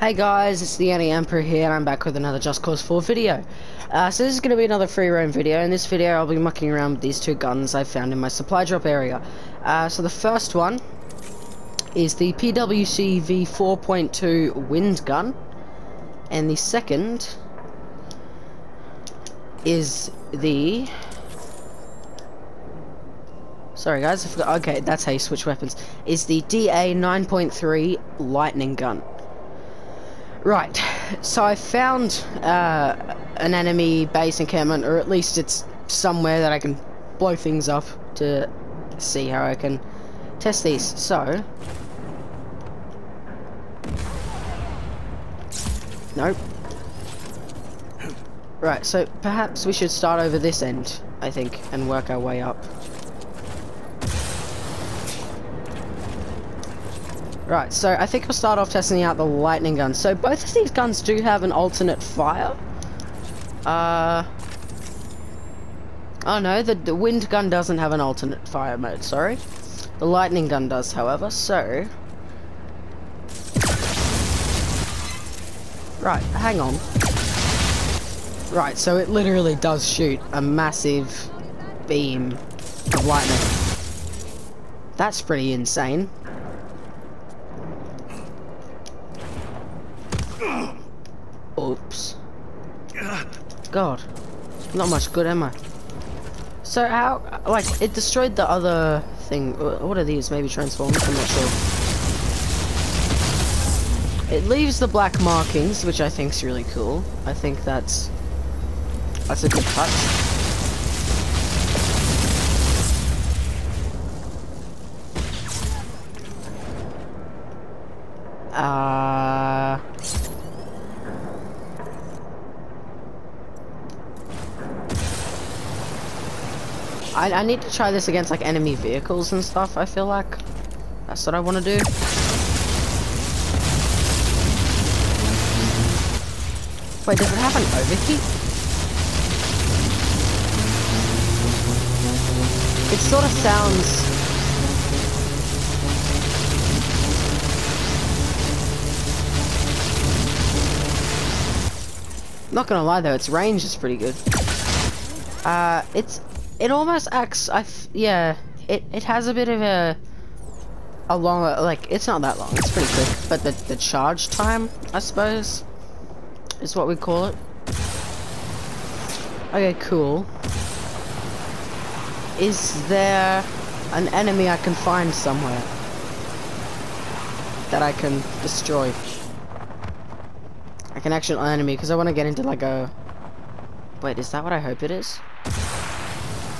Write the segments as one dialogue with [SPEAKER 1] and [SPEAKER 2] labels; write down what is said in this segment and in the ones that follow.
[SPEAKER 1] Hey guys, it's the Oni Emperor here, and I'm back with another Just Cause 4 video. Uh, so this is going to be another free roam video. In this video, I'll be mucking around with these two guns I found in my supply drop area. Uh, so the first one is the PWC V4.2 wind gun, and the second is the. Sorry guys, I forgot. Okay, that's how you switch weapons. Is the DA 9.3 lightning gun. Right, so I found uh, an enemy base encampment, or at least it's somewhere that I can blow things up to see how I can test these. So, nope. Right, so perhaps we should start over this end, I think, and work our way up. Right, so I think we'll start off testing out the lightning gun. So both of these guns do have an alternate fire. Uh... Oh no, the, the wind gun doesn't have an alternate fire mode, sorry. The lightning gun does, however, so... Right, hang on. Right, so it literally does shoot a massive beam of lightning. That's pretty insane. God. Not much good, am I? So how, like, it destroyed the other thing. What are these? Maybe transformers? I'm not sure. It leaves the black markings, which I think is really cool. I think that's, that's a good touch. I, I need to try this against like enemy vehicles and stuff, I feel like. That's what I want to do. Wait, does it have an overheat? It sort of sounds... Not gonna lie though, its range is pretty good. Uh, it's it almost acts. I yeah. It it has a bit of a a long like it's not that long. It's pretty quick, but the the charge time, I suppose, is what we call it. Okay, cool. Is there an enemy I can find somewhere that I can destroy? Like an actual enemy, because I want to get into like a. Wait, is that what I hope it is?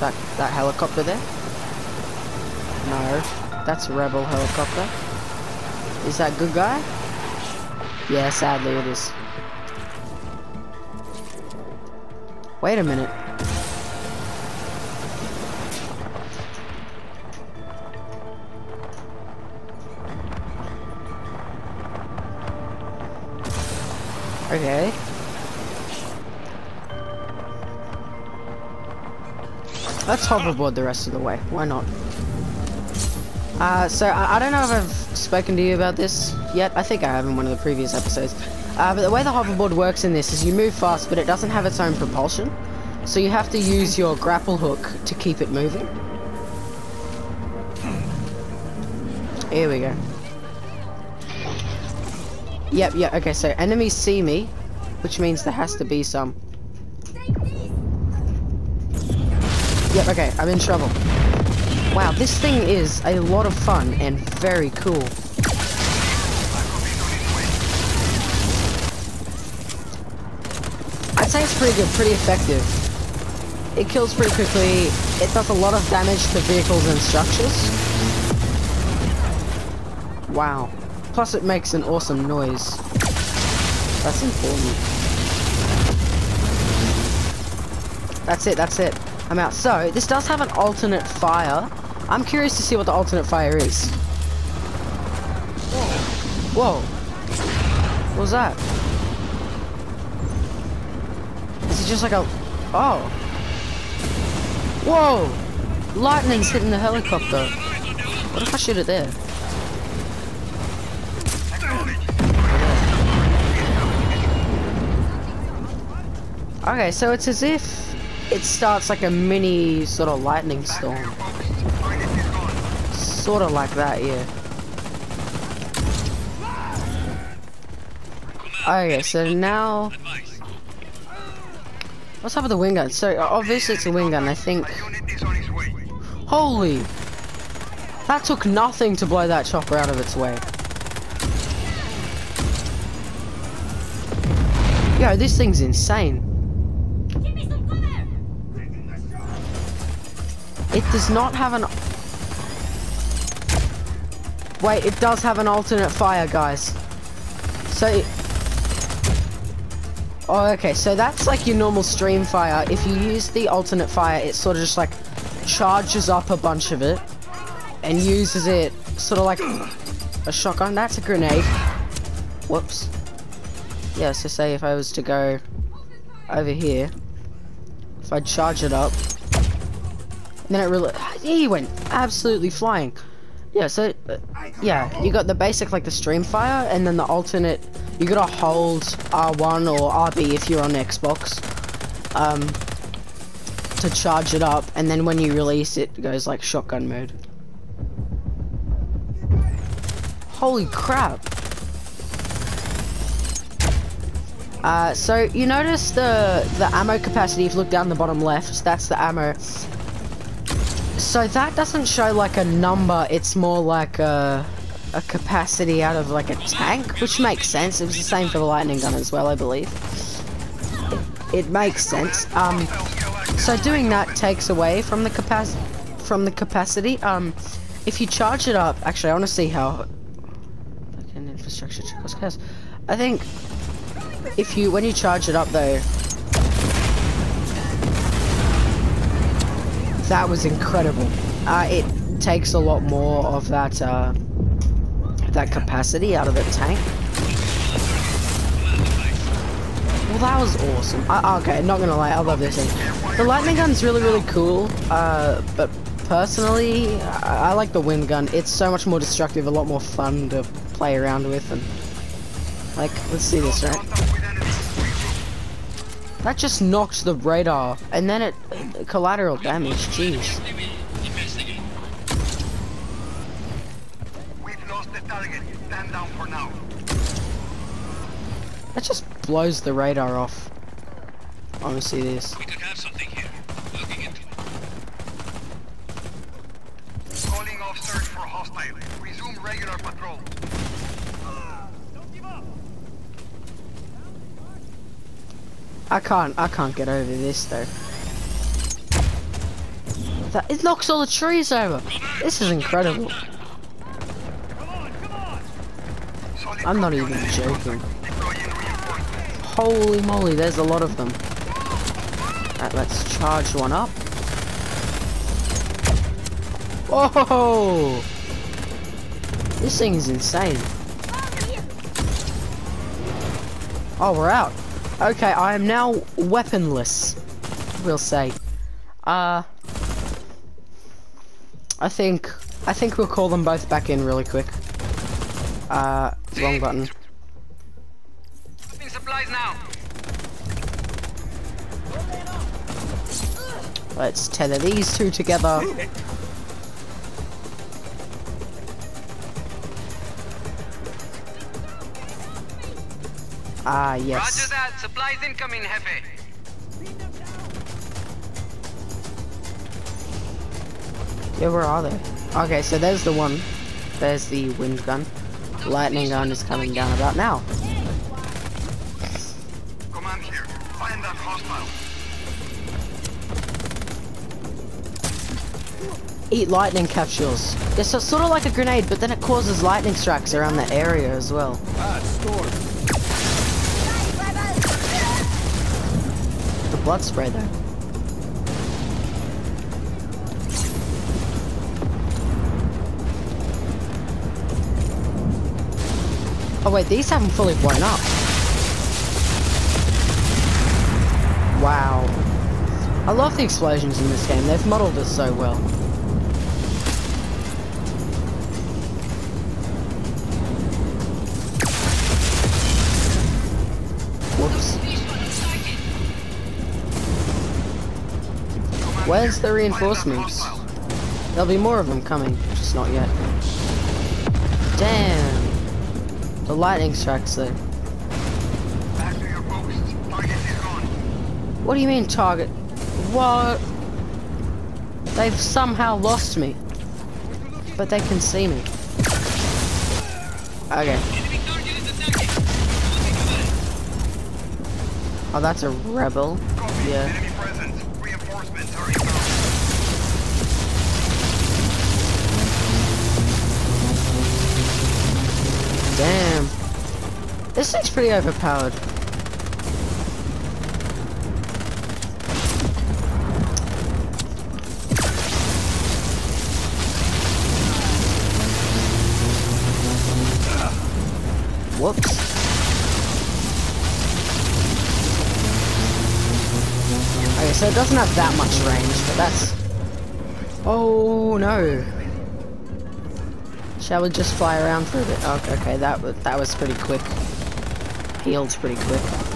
[SPEAKER 1] That that helicopter there? No, that's a rebel helicopter. Is that good guy? Yeah, sadly it is. Wait a minute. Okay. Let's hoverboard the rest of the way. Why not? Uh, so I, I, don't know if I've spoken to you about this yet. I think I have in one of the previous episodes. Uh, but the way the hoverboard works in this is you move fast, but it doesn't have its own propulsion. So you have to use your grapple hook to keep it moving. Here we go. Yep, yeah, okay, so enemies see me, which means there has to be some. Yep, okay, I'm in trouble. Wow, this thing is a lot of fun and very cool. I'd say it's pretty good, pretty effective. It kills pretty quickly, it does a lot of damage to vehicles and structures. Wow. Plus it makes an awesome noise. That's important. That's it, that's it. I'm out. So, this does have an alternate fire. I'm curious to see what the alternate fire is. Whoa. What was that? Is it just like a... Oh. Whoa! Lightning's hitting the helicopter. What if I shoot it there? Okay, so it's as if it starts like a mini sort of lightning storm. Sort of like that, yeah. Okay, so now... What's up with the wind gun? So, obviously it's a wind gun, I think... Holy! That took nothing to blow that chopper out of its way. Yo, this thing's insane. It does not have an... Wait, it does have an alternate fire, guys. So... Oh, okay, so that's like your normal stream fire. If you use the alternate fire, it sort of just like charges up a bunch of it and uses it sort of like a shotgun. That's a grenade. Whoops. Yeah, so say if I was to go over here, if I charge it up, then it really, he went absolutely flying. Yeah, so, uh, yeah, you got the basic, like the stream fire, and then the alternate, you gotta hold R1 or RB if you're on Xbox, um, to charge it up, and then when you release it, it goes like shotgun mode. Holy crap. Uh, so you notice the the ammo capacity if you look down the bottom left that's the ammo so that doesn't show like a number. It's more like a, a capacity out of like a tank which makes sense. It was the same for the lightning gun as well I believe. It, makes sense. Um so doing that takes away from the capacity from the capacity. Um if you charge it up actually I want to see how like an infrastructure I think if you, when you charge it up though, that was incredible. Uh, it takes a lot more of that, uh, that capacity out of the tank. Well, that was awesome. I, okay, not gonna lie, I love this thing. The lightning gun's really, really cool, uh, but personally, I, I like the wind gun. It's so much more destructive, a lot more fun to play around with, and like, let's see this, right? That just knocks the radar, and then it, collateral damage, jeez. That just blows the radar off. I want to see this.
[SPEAKER 2] We could have something here. Looking into it.
[SPEAKER 3] Calling off search for hostile. Resume regular patrol.
[SPEAKER 1] I can't, I can't get over this though. That, it knocks all the trees over. This is incredible. I'm not even joking. Holy moly, there's a lot of them. Right, let's charge one up. Whoa! This thing is insane. Oh, we're out. Okay, I am now weaponless, we'll say. Uh, I think, I think we'll call them both back in really quick. Uh, wrong button.
[SPEAKER 3] supplies now.
[SPEAKER 1] Let's tether these two together. Ah, yes.
[SPEAKER 3] Roger that. Supplies incoming, Jefe.
[SPEAKER 1] Yeah, where are they? Okay, so there's the one. There's the wind gun. Lightning gun is coming down about now.
[SPEAKER 3] Command here. Find that hostile.
[SPEAKER 1] Eat lightning capsules. It's so- sort of like a grenade, but then it causes lightning strikes around the area as well.
[SPEAKER 2] Ah, storm.
[SPEAKER 1] The blood spray though. Oh wait, these haven't fully blown up. Wow. I love the explosions in this game. They've modeled it so well. Where's the reinforcements? There'll be more of them coming, just not yet. Damn. The lightning strikes there. What do you mean target? What? They've somehow lost me. But they can see me. Okay. Oh, that's a rebel. Yeah. Damn. This thing's pretty overpowered. Whoops. Okay, so it doesn't have that much range, but that's... Oh, no. Shall we just fly around for a bit? Okay, okay, that was that was pretty quick. Healed pretty quick.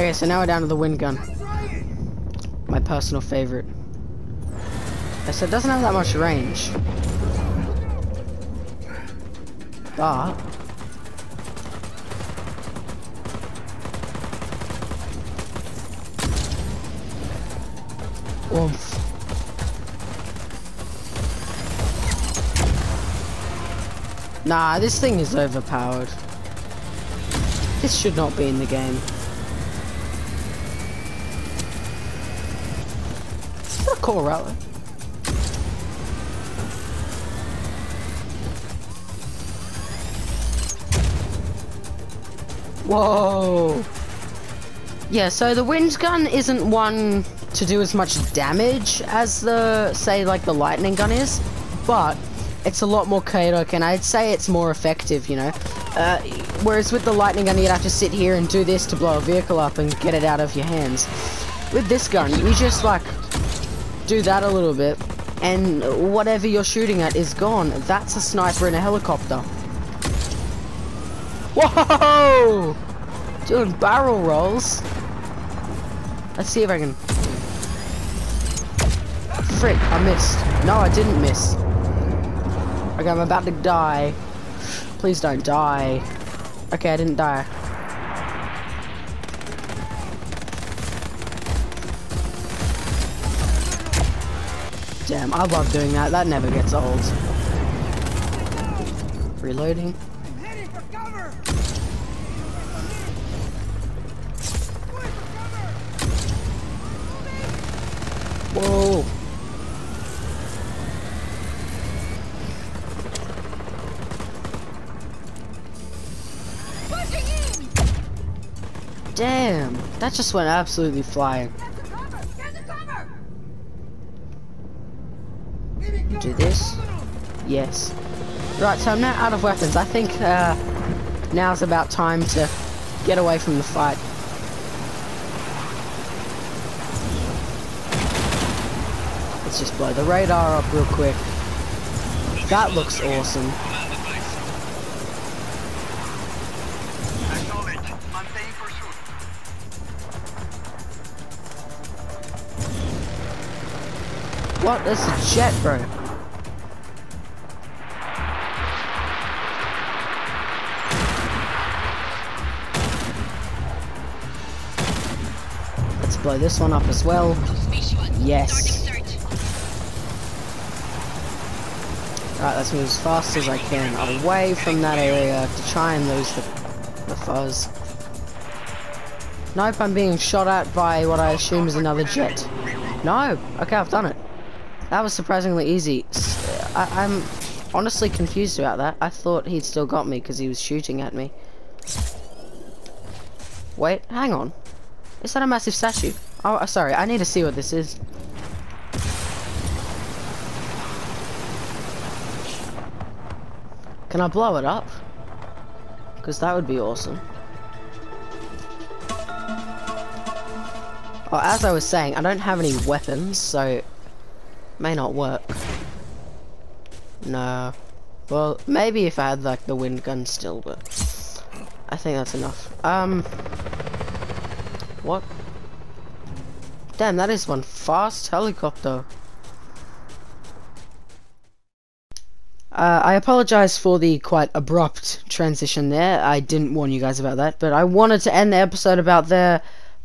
[SPEAKER 1] Okay, so now we're down to the wind gun. My personal favorite. So it doesn't have that much range. But... Oomph. Nah, this thing is overpowered. This should not be in the game. A Corella? Whoa! Yeah, so the wind gun isn't one to do as much damage as the, say, like the lightning gun is, but it's a lot more chaotic, and I'd say it's more effective, you know? Uh, whereas with the lightning gun, you'd have to sit here and do this to blow a vehicle up and get it out of your hands. With this gun, you just, like, do that a little bit, and whatever you're shooting at is gone. That's a sniper in a helicopter. Whoa! Doing barrel rolls. Let's see if I can... Frick, I missed. No, I didn't miss. Okay, I'm about to die. Please don't die. Okay, I didn't die. Damn, I love doing that. That never gets old. Reloading. Whoa. Damn, that just went absolutely flying. Do this. Yes. Right, so I'm now out of weapons. I think uh, now's about time to get away from the fight. Let's just blow the radar up real quick. That looks awesome. What? That's a jet, bro. Blow this one up as well. Yes. Alright, let's move as fast as I can away from that area to try and lose the, the fuzz. Nope, I'm being shot at by what I assume is another jet. No! Okay, I've done it. That was surprisingly easy. I, am honestly confused about that. I thought he'd still got me because he was shooting at me. Wait, hang on. Is that a massive statue? Oh, uh, sorry, I need to see what this is. Can I blow it up? Because that would be awesome. Oh, as I was saying, I don't have any weapons, so may not work. No. Well, maybe if I had like the wind gun still, but I think that's enough. Um, what? Damn, that is one fast helicopter. Uh, I apologize for the quite abrupt transition there. I didn't warn you guys about that, but I wanted to end the episode about there,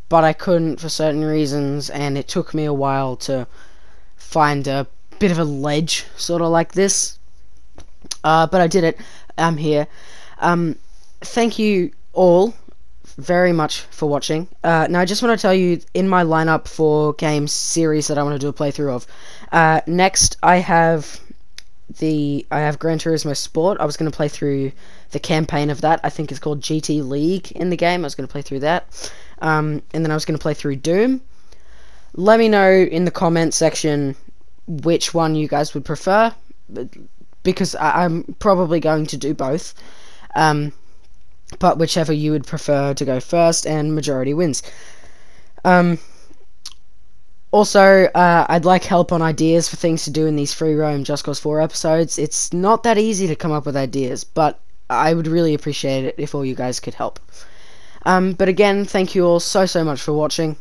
[SPEAKER 1] but I couldn't for certain reasons, and it took me a while to find a bit of a ledge, sort of like this. Uh, but I did it. I'm here. Um, thank you all very much for watching. Uh, now, I just want to tell you in my lineup for games series that I want to do a playthrough of. Uh, next, I have the I have Gran Turismo Sport. I was going to play through the campaign of that. I think it's called GT League in the game. I was going to play through that, um, and then I was going to play through Doom. Let me know in the comment section which one you guys would prefer, because I, am probably going to do both. Um, but whichever you would prefer to go first, and majority wins. Um, also, uh, I'd like help on ideas for things to do in these free roam Just Cause 4 episodes. It's not that easy to come up with ideas, but I would really appreciate it if all you guys could help. Um, but again, thank you all so, so much for watching,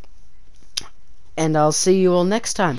[SPEAKER 1] and I'll see you all next time.